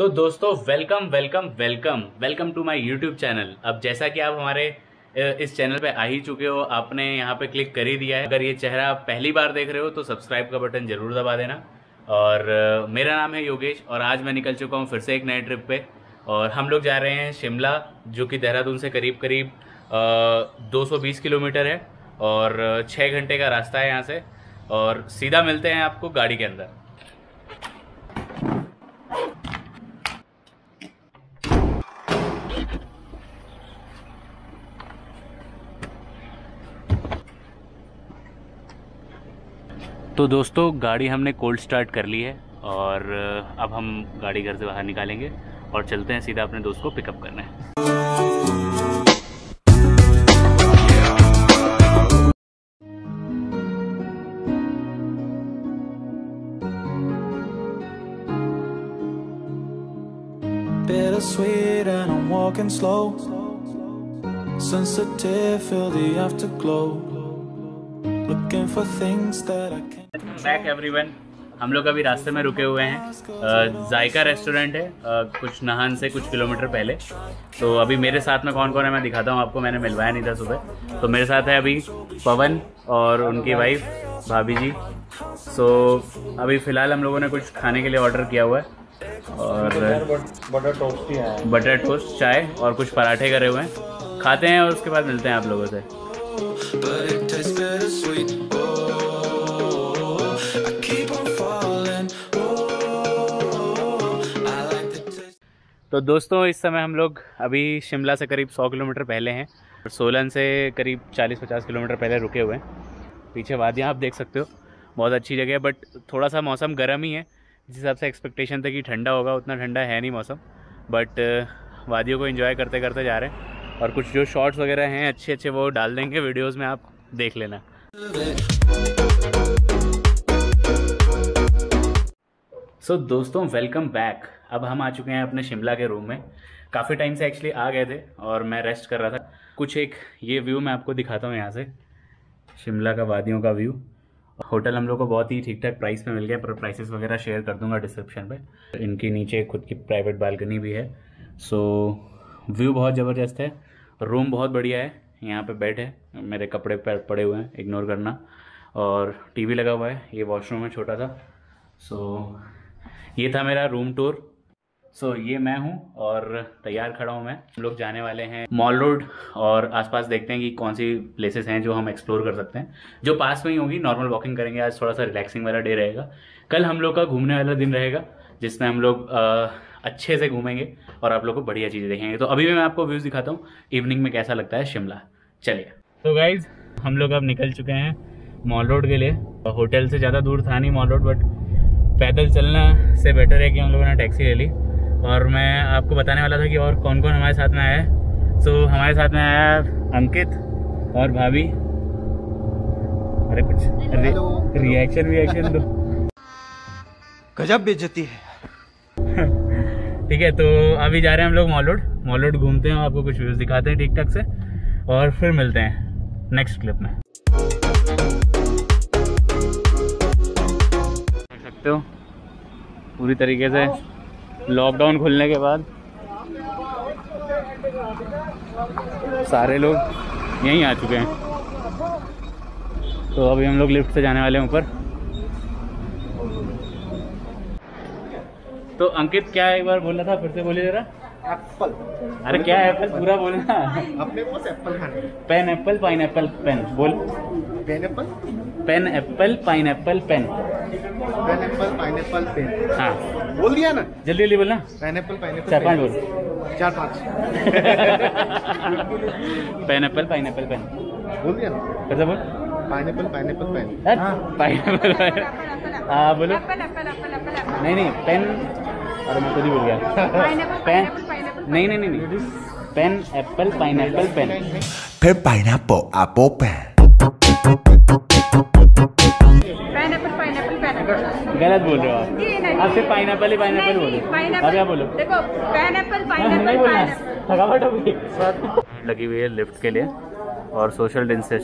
तो दोस्तों welcome welcome welcome welcome to my YouTube channel अब जैसा कि आप हमारे इस चैनल पे आ ही चुके हो, आपने यहाँ पे क्लिक कर ही दिया है। अगर ये चेहरा पहली बार देख रहे हो तो सब्सक्राइब का बटन ज़रूर दबा देना। और मेरा नाम है योगेश, और आज मैं निकल चुका हूँ फिर से एक नए ट्रिप पे। और हम लोग जा रहे हैं शिमला, जो कि देहरादून से करीब करीब दो सौ बीस किलोमीटर है। और छः घंटे का रास्ता है यहाँ से। और सीधा मिलते हैं आपको गाड़ी के अंदर। तो दोस्तों गाड़ी हमने कोल्ड स्टार्ट कर ली है और अब हम गाड़ी घर से बाहर निकालेंगे और चलते हैं सीधा अपने दोस्त को पिकअप करने Bittersweet and I'm walking slow. Sensitive, feel the afterglow. Looking for things that I can't. Back everyone हम लोग अभी रास्ते में रुके हुए हैं। जायका रेस्टोरेंट है कुछ नहान से कुछ किलोमीटर पहले। तो अभी मेरे साथ में कौन कौन है मैं दिखाता हूँ आपको मैंने मिलवाया नहीं था सुबह। तो मेरे साथ है अभी पवन और उनकी वाइफ भाभी जी। सो अभी फ़िलहाल हम लोगों ने कुछ खाने के लिए ऑर्डर किया हुआ है। और बटर टोस्ट है। बटर टोस्ट चाय और कुछ पराठे करे हुए हैं। खाते हैं और उसके बाद मिलते हैं आप लोगों से। तो दोस्तों इस समय हम लोग अभी शिमला से करीब 100 किलोमीटर पहले हैं सोलन से करीब 40-50 किलोमीटर पहले रुके हुए हैं। पीछे वादियाँ आप देख सकते हो बहुत अच्छी जगह है बट थोड़ा सा मौसम गर्म ही है। जिस हिसाब से एक्सपेक्टेशन था कि ठंडा होगा उतना ठंडा है नहीं मौसम। बट वादियों को इन्जॉय करते करते जा रहे हैं और कुछ जो शॉर्ट्स वगैरह हैं अच्छे अच्छे वो डाल देंगे वीडियोज़ में आप देख लेना। सो so, दोस्तों वेलकम बैक अब हम आ चुके हैं अपने शिमला के रूम में। काफ़ी टाइम से एक्चुअली आ गए थे और मैं रेस्ट कर रहा था। कुछ एक ये व्यू मैं आपको दिखाता हूँ यहाँ से। शिमला का वादियों का व्यू होटल हम लोग को बहुत ही ठीक ठाक प्राइस में मिल गया पर प्राइसेस वगैरह शेयर कर दूँगा डिस्क्रिप्शन पे। इनके नीचे खुद की प्राइवेट बालकनी भी है। सो व्यू बहुत ज़बरदस्त है। रूम बहुत बढ़िया है। यहाँ पे बेड है। मेरे कपड़े पर पड़े हुए हैं। इग्नोर करना। और टीवी लगा हुआ है। ये वॉशरूम है छोटा सा। सो so, ये था मेरा रूम टूर सो so, ये मैं हूँ और तैयार खड़ा हूँ मैं। हम लोग जाने वाले हैं मॉल रोड और आसपास देखते हैं कि कौन सी प्लेसेस हैं जो हम एक्सप्लोर कर सकते हैं। जो पास में ही होगी नॉर्मल वॉकिंग करेंगे। आज थोड़ा सा रिलैक्सिंग वाला डे रहेगा। कल हम लोग का घूमने वाला दिन रहेगा जिसमें हम लोग अच्छे से घूमेंगे और आप लोग को बढ़िया चीज़ें देखेंगे। तो अभी भी मैं आपको व्यूज़ दिखाता हूँ इवनिंग में कैसा लगता है शिमला। चलिए। तो गाइज़ हम लोग अब निकल चुके हैं मॉल रोड के लिए। होटल से ज़्यादा दूर था नहीं मॉल रोड बट पैदल चलना से बेटर है कि हम लोगों ने टैक्सी ले ली। और मैं आपको बताने वाला था कि और कौन कौन हमारे साथ में आया है। सो हमारे साथ में आया अंकित और भाभी। अरे कुछ रिएक्शन रिएक्शन दो। गजब बेइज्जती है। ठीक है तो अभी जा रहे हैं हम लोग मॉलोड। मॉलोड घूमते हैं आपको कुछ व्यूज़ दिखाते हैं ठीक ठाक से। और फिर मिलते हैं नेक्स्ट क्लिप में। देख सकते हो? पूरी तरीके से लॉकडाउन खुलने के बाद सारे लोग यहीं आ चुके हैं। तो अभी हम लोग लिफ्ट से जाने वाले हैं ऊपर। तो अंकित क्या एक बार बोलना था? फिर से बोलिए जरा। एप्पल अरे क्या एप्पल पूरा बोलना। अपने पास एप्पल खाने। Pen Apple pine Apple pen बोल। Pen apple pen apple pineapple pen pen apple pineapple pen हाँ। बोल दिया ना? जल्दी जल्दी बोलना। पेन एप्पल पाइन एप्पल चार पाँच बोल। चार पाँच। Pen Apple pine Apple pen बोल दिया ना? फिर से बोल? Pineapple pine Apple pen pineapple हाँ बोलो। नहीं नहीं पेन अरे मैं खुद ही बोल गया। पेन नहीं नहीं नहीं नहीं। Pen apple pineapple pen Pen pineapple apple गलत बोल रहे हो आप। सिर्फ़ पाइन एप्पल ही पाइन एप्पल बोलो अब क्या बोलो। देखो पाइनएप्पल नहीं पाइनएप्पल बोलना। थकावट हो गई। लगी हुई है लिफ्ट के लिए और सोशल डिस्टेंस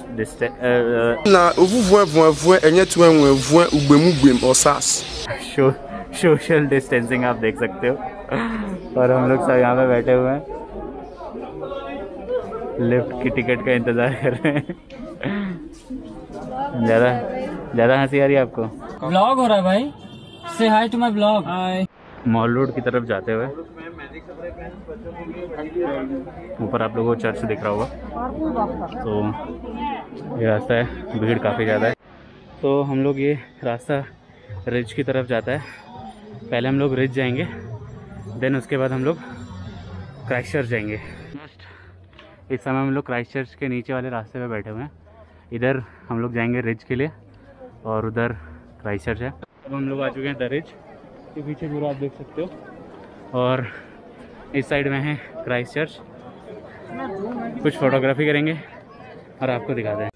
सोशल डिस्टेंसिंग आप देख सकते हो। और हम लोग सब यहाँ पे बैठे हुए हैं। लिफ्ट की टिकट का इंतज़ार कर रहे हैं। ज़्यादा ज़्यादा हँसी आ रही है आपको? ब्लॉग हो रहा है भाई। से hi to my blog hi mall road की तरफ़ जाते हुए। ऊपर आप लोगों को चर्च दिख रहा होगा। तो ये रास्ता है। भीड़ काफ़ी ज़्यादा है। तो हम लोग ये रास्ता रिज की तरफ़ जाता है। पहले हम लोग रिज जाएँगे। देन उसके बाद हम लोग क्राइस्ट चर्च जाएँगे। इस समय हम लोग क्राइस्ट चर्च के नीचे वाले रास्ते पे बैठे हुए हैं। इधर हम लोग जाएँगे रिज के लिए और उधर क्राइस्ट चर्च है अब हम लोग आ चुके हैं दरिज के पीछे पूरा आप देख सकते हो। और इस साइड में है क्राइस्ट चर्च। कुछ फोटोग्राफी करेंगे और आपको दिखाते हैं।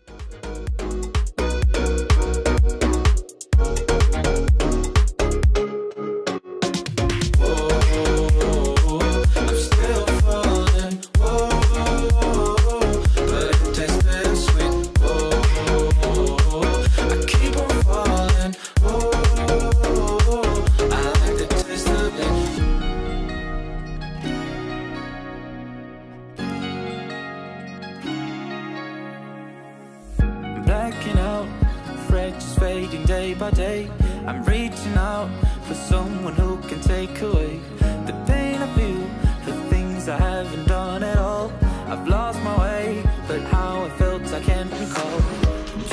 Day. I'm reaching out for someone who can take away the pain I feel, the things I haven't done at all. I've lost my way, but how I felt I can't recall.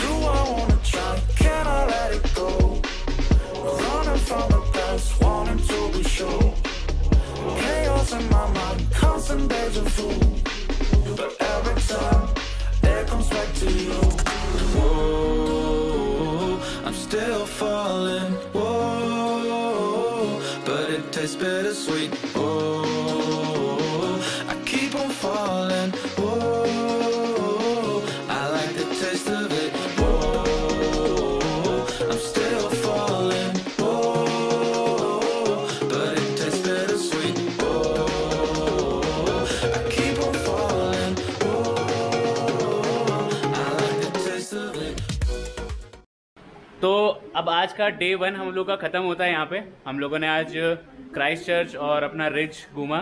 Do I wanna try? Can I let it go? Running from the past, wanting to be sure. Chaos in my mind, constant deja vu. तो अब आज का day one हम लोग का ख़त्म होता है यहाँ पे। हम लोगों ने आज क्राइस्ट चर्च और अपना रिज घूमा।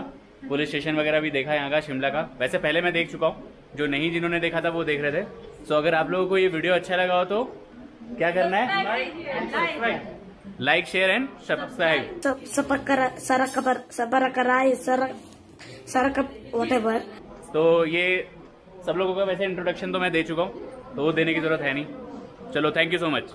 पुलिस स्टेशन वगैरह भी देखा यहाँ का शिमला का। वैसे पहले मैं देख चुका हूँ। जो नहीं जिन्होंने देखा था वो देख रहे थे। सो अगर आप लोगों को ये वीडियो अच्छा लगा हो तो क्या करना है? Like share and subscribe whatever तो ये सब लोगों का वैसे इंट्रोडक्शन तो मैं दे चुका हूँ। तो वो देने की ज़रूरत है नहीं। चलो थैंक यू सो मच